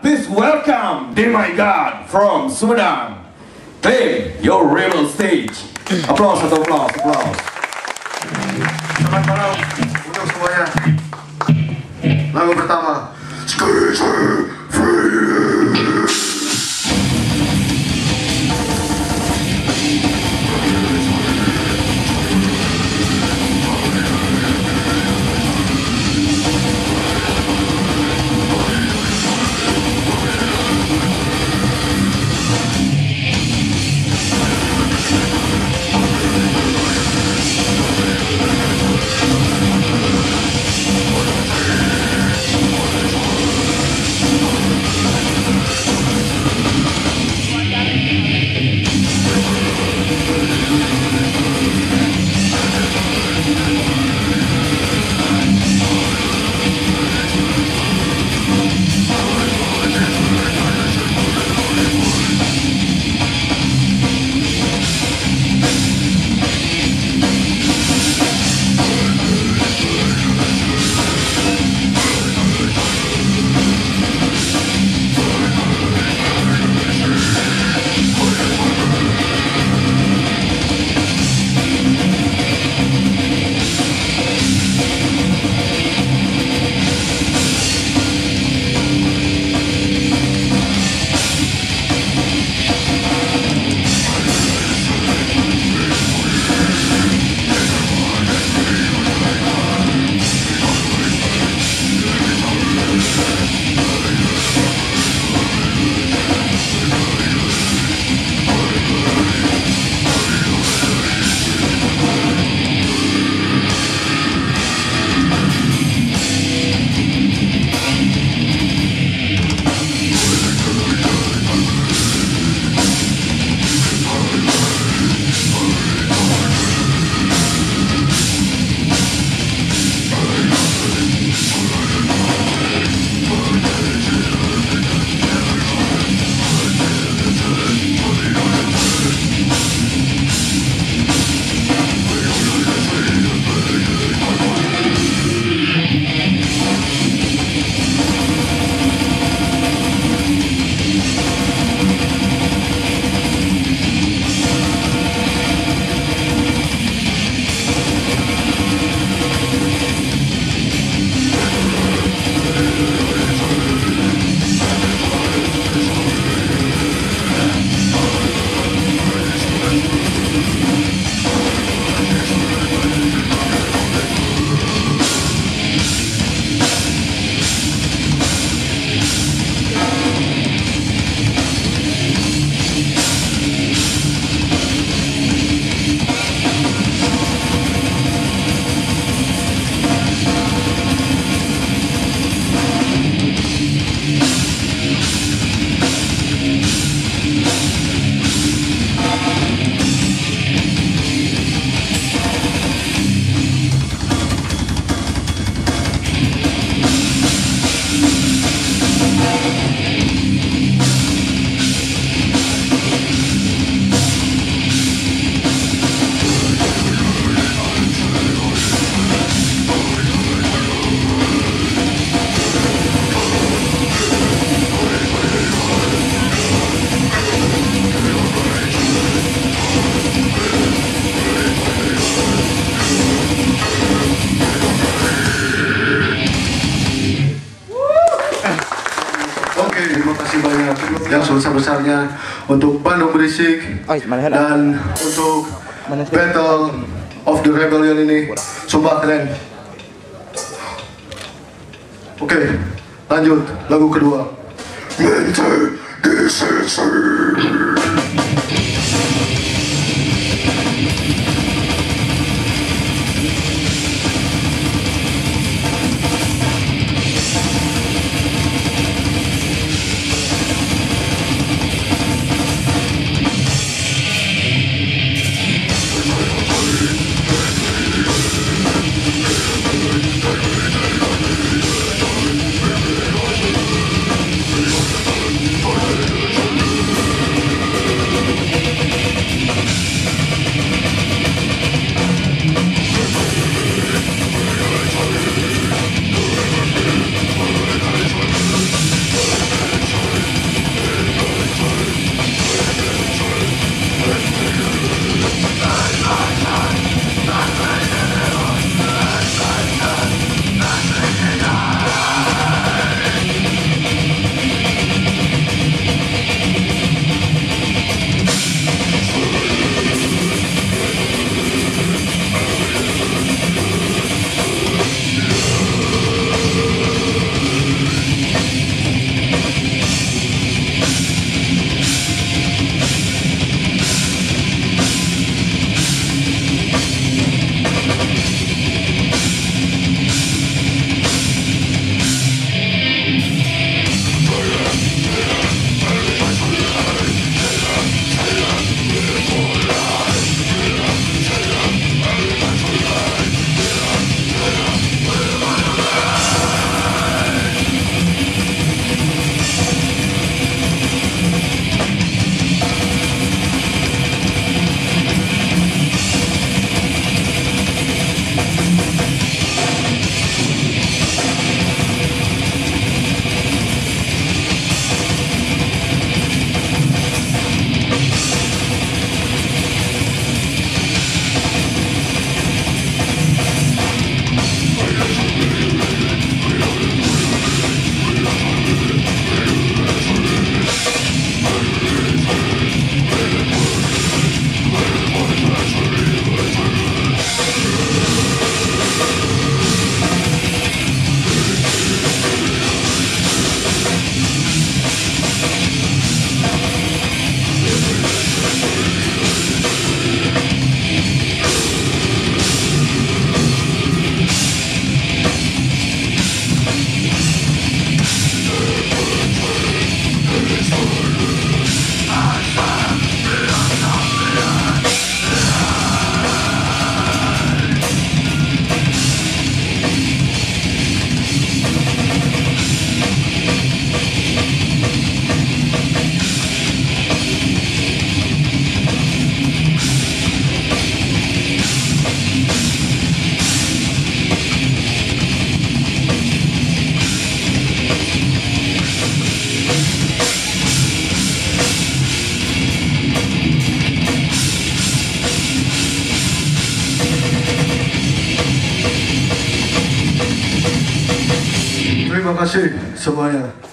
Please welcome Dear My God from Sudan. Claim your rebel stage. Applause applause, applause. Selamat malam untuk semuanya. Lagu pertama. Yang sebesar-besarnya untuk Bandung Berisik dan untuk? Battle of the Rebellion ini. Sumpah keren. Oke, lanjut lagu kedua. Mente terima kasih semuanya.